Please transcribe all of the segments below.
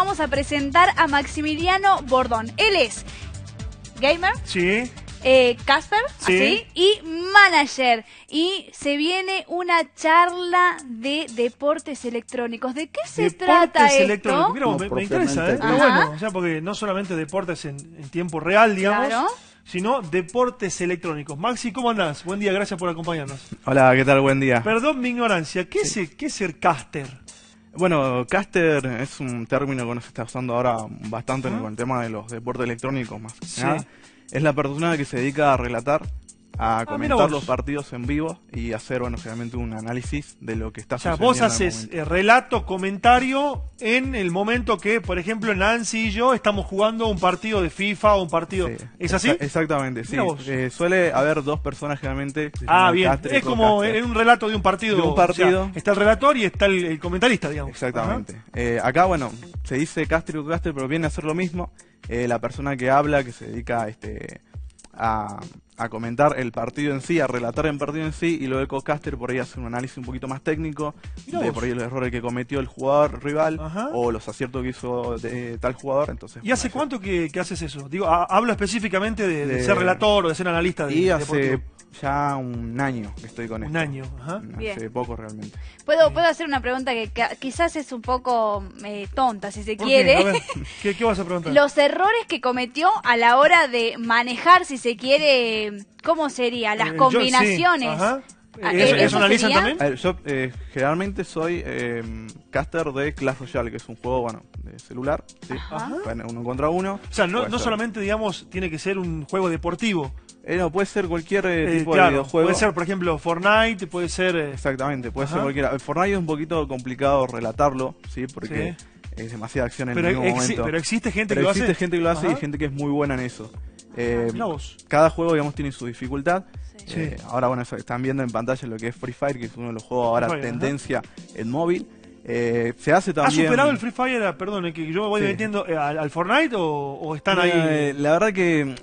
vamos a presentar a Maximiliano Bordón. Él es gamer, Sí. eh, Casper, Sí. y manager. Y se viene una charla de deportes electrónicos. ¿De qué se trata Deportes esto? electrónicos. Mira, No, me, me interesa, ¿eh? Ajá. bueno. O sea, porque no solamente deportes en, en tiempo real, digamos, Claro. sino deportes electrónicos. Maxi, ¿cómo andás? Buen día, gracias por acompañarnos. Hola, ¿qué tal? Buen día. Perdón mi ignorancia, ¿qué, es, qué es ser caster? Bueno, caster es un término que se está usando ahora bastante Ajá. con el tema de los deportes electrónicos más. Sí. Es la persona que se dedica a relatar, a Ah, comentar los partidos en vivo y hacer, bueno, generalmente un análisis de lo que está O sea, sucediendo. vos haces eh, relato, comentario en el momento que, por ejemplo, Nancy y yo estamos jugando un partido de FIFA o un partido... Sí. ¿Es así? Exa- Exactamente, sí. Eh, suele haber dos personas generalmente. Ah, bien. Es como en un relato de un partido. De un o sea, partido. está el relator y está el, el comentarista, digamos. Exactamente. Eh, acá, bueno, se dice caster y caster, pero viene a ser lo mismo. Eh, la persona que habla, que se dedica este, a, a comentar el partido en sí, a relatar el partido en sí, y luego el co-caster por ahí hace un análisis un poquito más técnico de por ahí los errores que cometió el jugador rival Ajá. o los aciertos que hizo de tal jugador. Entonces, ¿Y hace cuánto que, que haces eso? Digo, ha- hablo específicamente de, de De- ser relator o de ser analista de Y hace deportivo. Ya un año que estoy con Un esto. año, ajá. Bien. Hace poco realmente. ¿Puedo, puedo hacer una pregunta que ca- quizás es un poco eh, tonta, si se ¿Por qué? A quiere. ver, ¿qué, qué vas a preguntar? Los errores que cometió a la hora de manejar, si se quiere, ¿cómo sería? Las Eh, yo- sí, combinaciones. ajá. Ah, ¿Eso, ¿eso eso analizan sería? también? A ver, yo eh, generalmente soy eh, caster de Clash Royale, que es un juego, bueno, de celular, ¿sí? Ajá. Bueno, uno contra uno. O sea, no, no solamente, digamos, tiene que ser un juego deportivo. Eh, no, puede ser cualquier eh, Eh, tipo de videojuego. puede ser, por ejemplo, Fortnite, puede ser... eh, Exactamente, puede Ajá. ser cualquiera. El Fortnite es un poquito complicado relatarlo, ¿sí? Porque es demasiada acción en pero, el mismo exi- momento. pero existe gente Pero que lo existe hace. gente que lo hace Ajá. y gente que es muy buena en eso. Eh, cada juego, digamos, tiene su dificultad. Sí. Eh, ahora, bueno, están viendo en pantalla lo que es Free Fire, que es uno de los juegos ahora Fire, tendencia en móvil. Eh, se hace ¿Ha también... superado el Free Fire, perdón, eh, que yo me voy Sí. metiendo eh, al, al Fortnite o, o están No, ahí? eh, la verdad que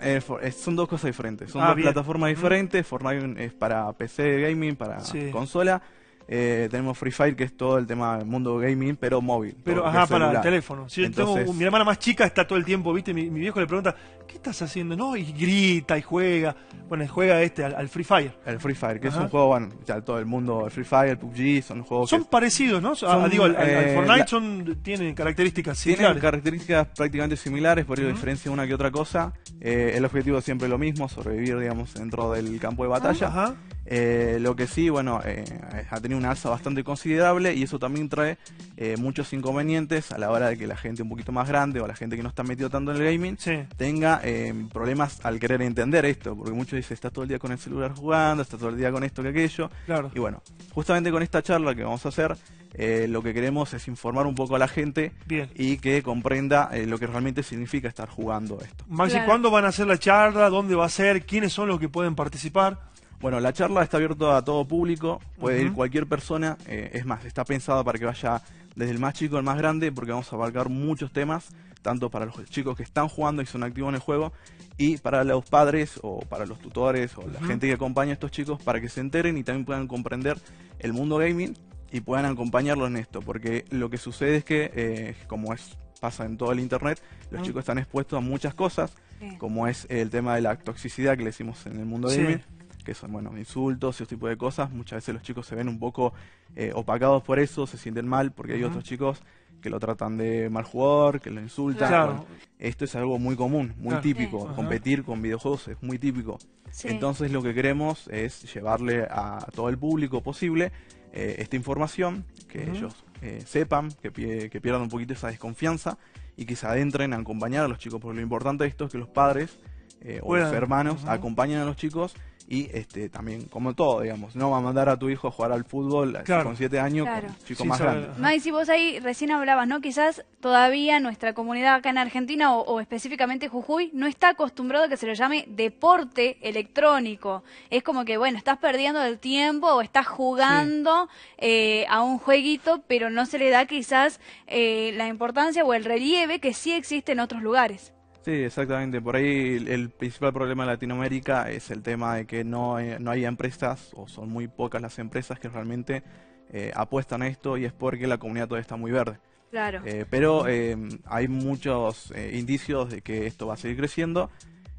son dos cosas diferentes. Son Ah, dos bien. plataformas diferentes. Fortnite es para PC gaming, para Sí. consola. Eh, tenemos Free Fire, que es todo el tema del mundo gaming, pero móvil. Pero, todo ajá, para el teléfono. Si Entonces- tengo, mi hermana más chica está todo el tiempo, ¿viste? Mi, mi viejo le pregunta, ¿qué estás haciendo? No, y grita y juega. Bueno, juega este al, al Free Fire. El Free Fire, que Ajá. es un juego, bueno, ya todo el mundo, el Free Fire, el PUBG, son juegos Son que parecidos, ¿no? Ah, digo, al, eh, Fortnite la- son, tienen características tienen similares. características prácticamente similares, por ello Ujú. diferencia una que otra cosa. Eh, el objetivo es siempre lo mismo, sobrevivir, digamos, dentro del campo de batalla. Ajá. Eh, lo que sí, bueno, eh, ha tenido una alza bastante considerable y eso también trae eh, muchos inconvenientes a la hora de que la gente un poquito más grande o la gente que no está metido tanto en el gaming Sí. tenga eh, problemas al querer entender esto, porque muchos dicen, está todo el día con el celular jugando, está todo el día con esto que aquello. Claro. Y bueno, justamente con esta charla que vamos a hacer, eh, lo que queremos es informar un poco a la gente Bien. y que comprenda eh, lo que realmente significa estar jugando esto. Maxi, Claro. ¿cuándo van a hacer la charla? ¿Dónde va a ser? ¿Quiénes son los que pueden participar? Bueno, la charla está abierta a todo público, puede ir cualquier persona, eh, es más, está pensada para que vaya desde el más chico al más grande, porque vamos a abarcar muchos temas, tanto para los chicos que están jugando y son activos en el juego, y para los padres o para los tutores o la gente que acompaña a estos chicos para que se enteren y también puedan comprender el mundo gaming y puedan acompañarlos en esto, porque lo que sucede es que, eh, como es pasa en todo el internet, los Mm. chicos están expuestos a muchas cosas, Sí. como es el tema de la toxicidad que le decimos en el mundo Sí. gaming, que son bueno insultos y ese tipo de cosas. Muchas veces los chicos se ven un poco eh, opacados por eso, se sienten mal porque hay otros chicos que lo tratan de mal jugador, que lo insultan. Claro. Bueno, esto es algo muy común, muy Claro. típico. Sí. Competir con videojuegos es muy típico. Sí. Entonces lo que queremos es llevarle a todo el público posible eh, esta información, que ellos eh, sepan, que, pie- que pierdan un poquito esa desconfianza y que se adentren a acompañar a los chicos, porque lo importante de esto es que los padres eh, o los hermanos ujú. acompañen a los chicos y este también, como todo, digamos, no va a mandar a tu hijo a jugar al fútbol Claro. con 7 años Claro. con chicos Sí, más grandes. Maxi, vos ahí recién hablabas, ¿no? Quizás todavía nuestra comunidad acá en Argentina o, o específicamente Jujuy no está acostumbrado a que se lo llame deporte electrónico. Es como que, bueno, estás perdiendo el tiempo o estás jugando eh, a un jueguito, pero no se le da quizás eh, la importancia o el relieve que sí existe en otros lugares. Sí, exactamente. Por ahí el, el principal problema de Latinoamérica es el tema de que no, hay- no hay empresas, o son muy pocas las empresas que realmente eh, apuestan a esto y es porque la comunidad todavía está muy verde. Claro. Eh, pero eh, hay muchos eh, indicios de que esto va a seguir creciendo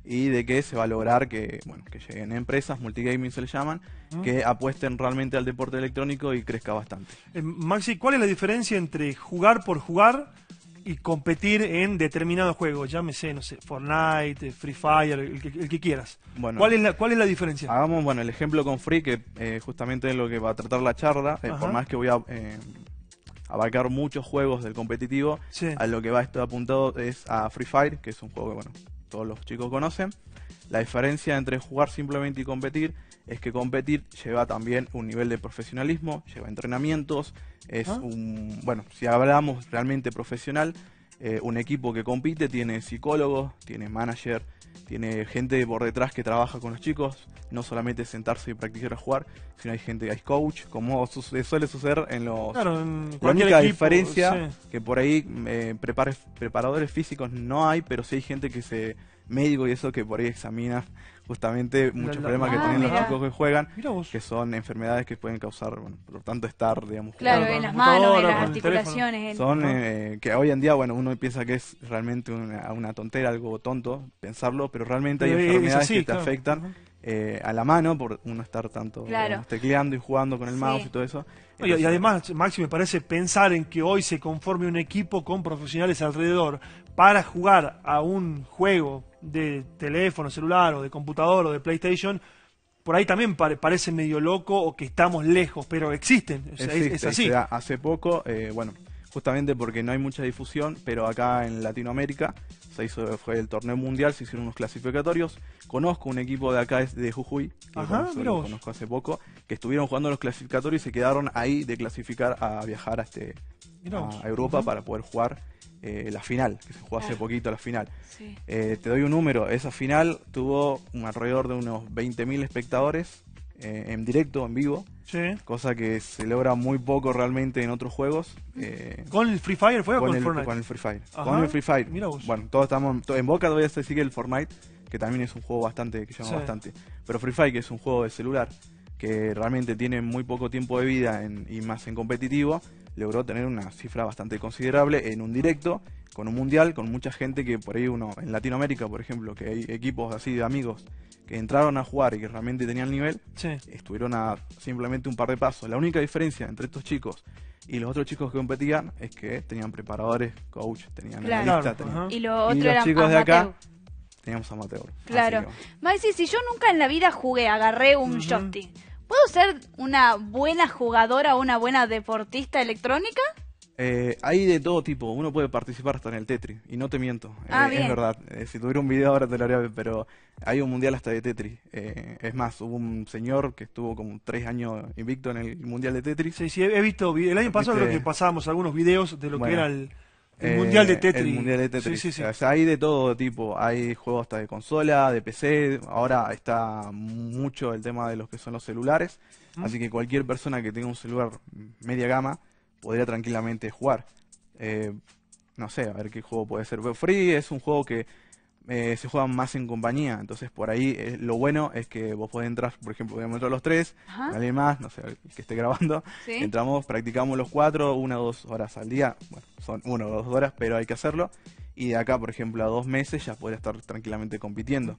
y de que se va a lograr que, bueno, que lleguen empresas, multigaming se le llaman, que apuesten realmente al deporte electrónico y crezca bastante. Eh, Maxi, ¿cuál es la diferencia entre jugar por jugar y competir en determinado juego? Llámese, no sé, Fortnite, eh, Free Fire, el que, el que quieras. Bueno, ¿Cuál, es la, ¿Cuál es la diferencia? hagamos bueno el ejemplo con Free, que eh, justamente es lo que va a tratar la charla, eh, por más que voy a eh, abarcar muchos juegos del competitivo, Sí. a lo que va esto apuntado es a Free Fire, que es un juego que bueno, todos los chicos conocen. La diferencia entre jugar simplemente y competir es que competir lleva también un nivel de profesionalismo, lleva entrenamientos, es Ah. un, bueno, si hablamos realmente profesional, eh, un equipo que compite tiene psicólogos, tiene manager, tiene gente por detrás que trabaja con los chicos, no solamente sentarse y practicar a jugar, sino hay gente, hay coach, como su- suele suceder en los Claro, en la única equipo, diferencia sí. que por ahí eh, preparadores físicos no hay, pero sí hay gente que se médico y eso que por ahí examina justamente muchos problemas que Ah, tienen los chicos que juegan, que son enfermedades que pueden causar, bueno, por lo tanto estar, digamos, Claro, en la las manos, en las el articulaciones. en- son eh, que hoy en día, bueno, uno piensa que es realmente una, una tontera, algo tonto pensarlo, pero realmente hay enfermedades que te claro. afectan. Eh, a la mano por uno estar tanto Claro. digamos, tecleando y jugando con el Sí. mouse y todo eso. Y- además, Maxi, me parece pensar en que hoy se conforme un equipo con profesionales alrededor para jugar a un juego de teléfono celular o de computador o de PlayStation, por ahí también pare- parece medio loco o que estamos lejos, pero existen. O sea, es- Existe, es, así. se da hace poco, eh, bueno, justamente porque no hay mucha difusión, pero acá en Latinoamérica se hizo, fue el torneo mundial, se hicieron unos clasificatorios. Conozco un equipo de acá es de Jujuy, que Ajá, conozco, lo conozco hace poco, que estuvieron jugando los clasificatorios y se quedaron ahí de clasificar a viajar a este a Europa para poder jugar eh, la final, que se jugó hace poquito la final. Sí. Eh, te doy un número, esa final tuvo un alrededor de unos 20.000 espectadores eh, en directo, en vivo, Sí. cosa que se logra muy poco realmente en otros juegos. eh, ¿Con el Free Fire fue o con, con, el, Fortnite? con el Free Fire. Ajá, Con el Free Fire. mira vos. Bueno, todos estamos en Boca todavía se sigue el Fortnite, que también es un juego bastante que llama Sí. bastante. Pero Free Fire, que es un juego de celular, que realmente tiene muy poco tiempo de vida en- y más en competitivo, logró tener una cifra bastante considerable en un directo, con un mundial, con mucha gente que por ahí uno, en Latinoamérica, por ejemplo, que hay equipos así de amigos que entraron a jugar y que realmente tenían nivel, Sí. estuvieron a simplemente un par de pasos. La única diferencia entre estos chicos y los otros chicos que competían es que tenían preparadores, coach, tenían Claro. tenían-. Y lo Y otro los era chicos de acá, teníamos amateur. Claro. Maxi, si yo nunca en la vida jugué, agarré un joystick, ¿puedo ser una buena jugadora o una buena deportista electrónica? Eh, hay de todo tipo, uno puede participar hasta en el Tetris, y no te miento, Ah, eh, bien. es verdad. Eh, si tuviera un video ahora te lo haría ver, pero hay un mundial hasta de Tetris. Eh, es más, hubo un señor que estuvo como tres años invicto en el mundial de Tetris. Sí, sí, he visto. vi- El año pasado creo que pasábamos algunos videos de lo Bueno, que era el, el Eh, Mundial de Tetris. El mundial de Tetris. Sí, sí, sí. O sea, hay de todo tipo. Hay juegos hasta de consola, de PC. Ahora está mucho el tema de los que son los celulares. ¿Mm? Así que cualquier persona que tenga un celular media gama podría tranquilamente jugar. Eh, no sé, a ver qué juego puede ser. Pero Free es un juego que eh, se juega más en compañía. Entonces, por ahí eh, lo bueno es que vos podés entrar, por ejemplo, podemos entrar los tres, Ajá. alguien más, no sé, el que esté grabando. Sí. Entramos, practicamos los cuatro, una o dos horas al día. Bueno, son una o dos horas, pero hay que hacerlo. Y de acá, por ejemplo, a dos meses ya podría estar tranquilamente compitiendo.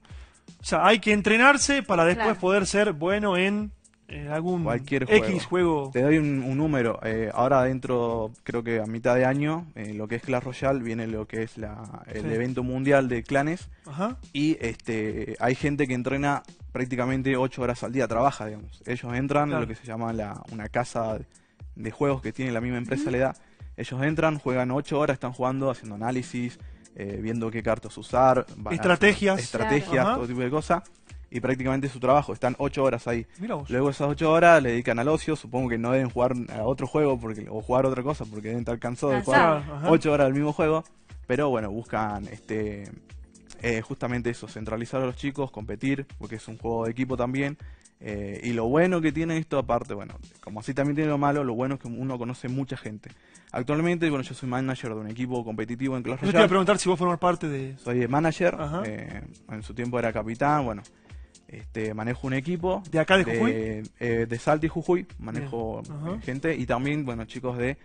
O sea, hay que entrenarse para después Claro. poder ser bueno en, en algún Cualquier X juego. Te doy un, un número. eh, ahora dentro, creo que a mitad de año, eh, lo que es Clash Royale, viene lo que es la, el Sí. evento mundial de clanes. Ajá. Y este hay gente que entrena prácticamente ocho horas al día, trabaja, digamos. Ellos entran Claro. en lo que se llama la, una casa de juegos que tiene la misma empresa, le da. Ellos entran, juegan ocho horas, están jugando, haciendo análisis, eh, viendo qué cartas usar, Estrategias. estrategias, Claro. Todo tipo de cosas. Y prácticamente su trabajo, están ocho horas ahí. Mira vos. Luego esas ocho horas le dedican al ocio, supongo que no deben jugar a otro juego porque o jugar otra cosa porque deben estar cansados de jugar horas al mismo juego. Pero bueno, buscan este eh, justamente eso, centralizar a los chicos, competir, porque es un juego de equipo también. eh, y lo bueno que tiene esto, aparte, bueno, como así también tiene lo malo, lo bueno es que uno conoce mucha gente. Actualmente, bueno, yo soy manager de un equipo competitivo en Clash Yo te iba a Royale. preguntar si vos formás parte de. Soy manager, Ajá. eh, en su tiempo era capitán, bueno, este, manejo un equipo ¿De acá de Jujuy? de, eh, de Salta y Jujuy, manejo gente y también, bueno, chicos de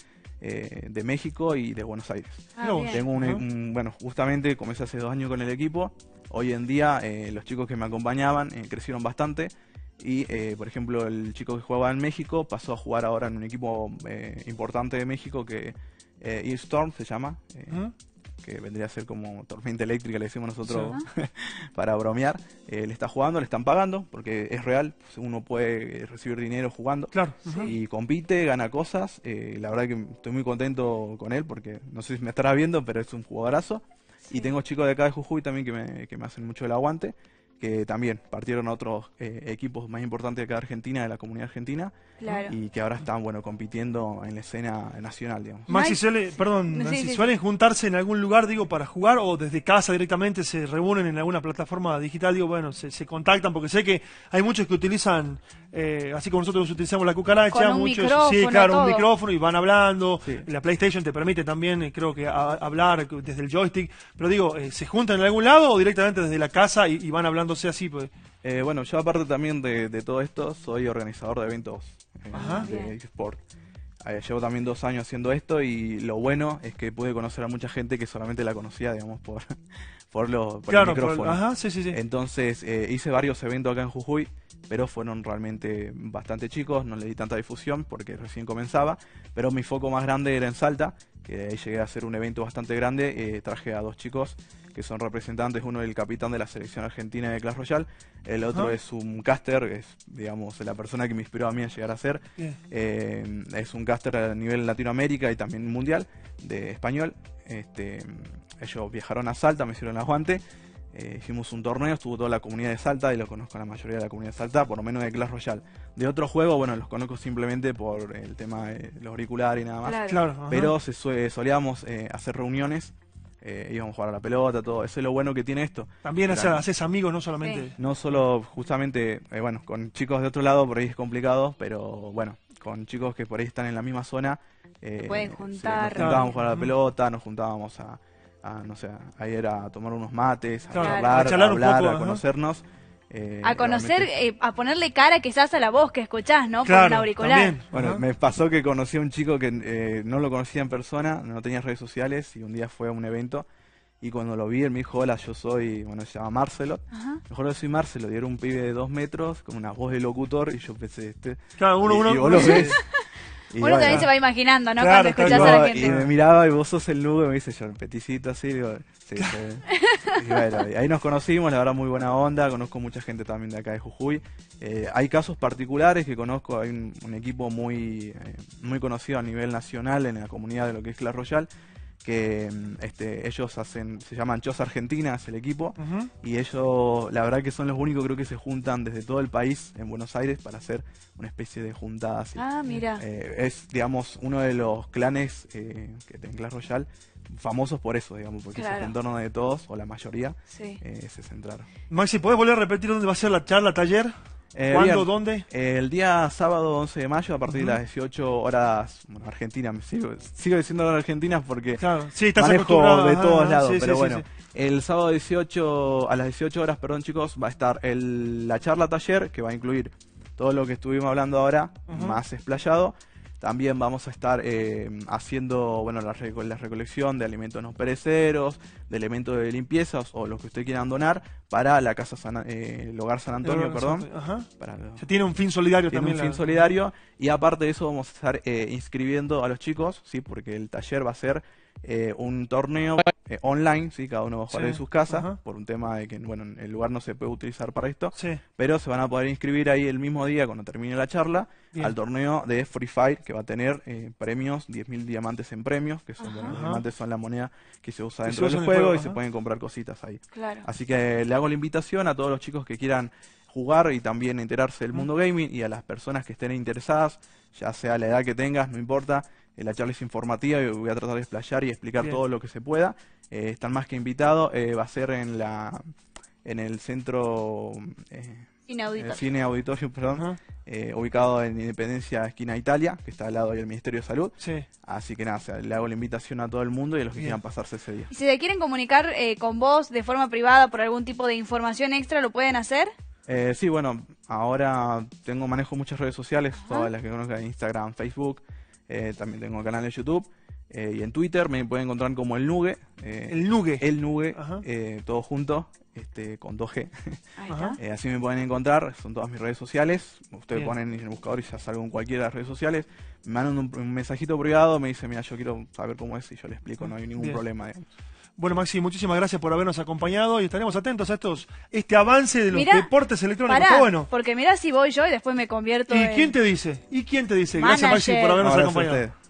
eh, de México y de Buenos Aires. Ah. Tengo un, un- bueno, justamente comencé hace dos años con el equipo. Hoy en día eh, los chicos que me acompañaban eh, crecieron bastante. Y, eh, por ejemplo, el chico que jugaba en México pasó a jugar ahora en un equipo eh, importante de México que eh, E-Storm se llama, eh. Que vendría a ser como tormenta eléctrica, le decimos nosotros para bromear. Eh, le está jugando, le están pagando, porque es real, pues, uno puede recibir dinero jugando. Claro. Y compite, gana cosas. eh, la verdad que estoy muy contento con él porque no sé si me estará viendo, pero es un jugadorazo. Y tengo chicos de acá de Jujuy también que me, que me hacen mucho el aguante, que también partieron a otros eh, equipos más importantes de acá de Argentina, de la comunidad argentina, Claro. y que ahora están bueno compitiendo en la escena nacional, digamos. Maxi, suele, perdón, Sí, Nancy, sí, sí. ¿suelen juntarse en algún lugar, digo, para jugar o desde casa directamente se reúnen en alguna plataforma digital? Digo, bueno, se, se contactan porque sé que hay muchos que utilizan, eh, así como nosotros utilizamos la cucaracha, muchos, sí, claro, un micrófono y van hablando. Sí. La PlayStation te permite también, eh, creo que, a- hablar desde el joystick. Pero digo, eh, ¿se juntan en algún lado o directamente desde la casa y, y van hablándose así? Pues? Eh, bueno, yo aparte también de, de todo esto, soy organizador de eventos eh, Ajá. de eSport. Eh, llevo también dos años haciendo esto y lo bueno es que pude conocer a mucha gente que solamente la conocía, digamos, por, por, lo, por claro, el por- ajá, sí, sí, sí. Entonces eh, hice varios eventos acá en Jujuy, pero fueron realmente bastante chicos, no le di tanta difusión porque recién comenzaba, pero mi foco más grande era en Salta, que ahí llegué a hacer un evento bastante grande, eh, traje a dos chicos que son representantes, uno el capitán de la selección argentina de Clash Royale, el otro Ajá. es un caster, es digamos la persona que me inspiró a mí a llegar a ser, eh, es un caster a nivel Latinoamérica y también mundial de español. Este, ellos viajaron a Salta, me hicieron el aguante. Eh, hicimos un torneo, estuvo toda la comunidad de Salta y lo conozco a la mayoría de la comunidad de Salta, por lo menos de Clash Royale. De otro juego, bueno, los conozco simplemente por el tema de los auriculares y nada más. Claro. Pero se solíamos eh, hacer reuniones, eh, íbamos a jugar a la pelota, todo. Eso es lo bueno que tiene esto. También haces, amigos, no solamente... Sí. No solo justamente, eh, bueno, con chicos de otro lado por ahí es complicado, pero bueno, con chicos que por ahí están en la misma zona. eh, pueden sí, juntar. nos juntábamos a jugar a la pelota, nos juntábamos a, a, no sé, a ir a tomar unos mates, a Claro, charlar, a charlar a un hablar, poco, a conocernos. eh, A conocer, eh, a ponerle cara quizás a la voz que escuchás, ¿no? Por un Claro, auricular. también. Bueno, Ajá. me pasó que conocí a un chico que eh, no lo conocía en persona, no tenía redes sociales y un día fue a un evento y cuando lo vi él me dijo, hola, yo soy, bueno, se llama Marcelo. Ajá. Mejor yo soy Marcelo, y era un pibe de dos metros con una voz de locutor y yo pensé, este... Claro, uno, y, uno, y vos lo ves. Y Uno bueno, también se va imaginando, ¿no? Claro, Cuando escuchás a la cual. y gente. me miraba y vos sos el nube, me dice yo, el peticito así, digo, sí, sí. Y bueno, y ahí nos conocimos, la verdad muy buena onda, conozco mucha gente también de acá de Jujuy. Eh, hay casos particulares que conozco, hay un, un equipo muy, eh, muy conocido a nivel nacional en la comunidad de lo que es Clash Royale, que mm, este, ellos hacen, se llaman Chos Argentina, es el equipo, y ellos, la verdad que son los únicos creo que se juntan desde todo el país en Buenos Aires para hacer una especie de juntada así. Ah, mira. Eh, es, digamos, uno de los clanes eh, que en Clash Royale famosos por eso, digamos, porque Claro. se juntaron de todos, o la mayoría, Sí. eh, se centraron. Maxi, ¿podés volver a repetir dónde va a ser la charla, taller? Eh, ¿Cuándo, bien, dónde? el día sábado 11 de mayo, a partir de las 18 horas, bueno, Argentina, me sigo, sigo diciendo horas argentinas porque Claro, sí, estás manejo acostumbrado. de todos ajá, lados, sí, pero sí, bueno, el sábado 18, a las 18 horas, perdón chicos, va a estar el, la charla taller, que va a incluir todo lo que estuvimos hablando ahora, más explayado. También vamos a estar eh, haciendo bueno la, reco- la recolección de alimentos no perecederos, de elementos de limpieza o lo que usted quieran donar para la casa San, eh, el hogar San Antonio, perdón. Ajá. Para lo- tiene un fin solidario tiene también. un fin solidario y aparte de eso vamos a estar eh, inscribiendo a los chicos, sí, porque el taller va a ser eh, un torneo eh, online, sí, cada uno va a jugar Sí, en sus casas ajá. por un tema de que bueno el lugar no se puede utilizar para esto, Sí, pero se van a poder inscribir ahí el mismo día cuando termine la charla Bien. al torneo de Free Fire que va a tener eh, premios, 10.000 diamantes en premios, que son bueno, los diamantes son la moneda que se usa dentro se usa del juego, juego, y se pueden comprar cositas ahí. Claro. Así que le hago la invitación a todos los chicos que quieran jugar y también enterarse del mundo gaming y a las personas que estén interesadas, ya sea la edad que tengas, no importa. Eh, La charla es informativa y voy a tratar de explayar y explicar Bien. todo lo que se pueda. Eh, están más que invitados. eh, va a ser en la en el centro eh, el cine auditorio, perdón, eh, ubicado en Independencia, esquina Italia, que está al lado del Ministerio de Salud. sí. Así que nada, o sea, le hago la invitación a todo el mundo y a los que Bien. quieran pasarse ese día. Y si se quieren comunicar eh, con vos de forma privada por algún tipo de información extra, ¿lo pueden hacer? Eh, sí, bueno, ahora tengo manejo muchas redes sociales, todas las que conozco, Instagram, Facebook. Eh, también tengo canal de YouTube. eh, y en Twitter me pueden encontrar como el Nugue. eh, El Nugue. el Nugue, eh, todo junto, este, con 2G. Ahí Ajá. está. Eh, así me pueden encontrar, son todas mis redes sociales. Ustedes Bien. ponen en el buscador y ya salgo en cualquiera de las redes sociales. Me mandan un, un mensajito privado, me dicen, mira, yo quiero saber cómo es y yo le explico, no hay ningún Bien. problema. digamos. Bueno, Maxi, muchísimas gracias por habernos acompañado y estaremos atentos a estos este avance de los Mirá, deportes electrónicos. Pará, Está bueno. porque mirá si voy yo y después me convierto ¿Y en... quién te dice? ¿Y quién te dice? Gracias, Maxi, por Manager. habernos No, gracias a acompañado.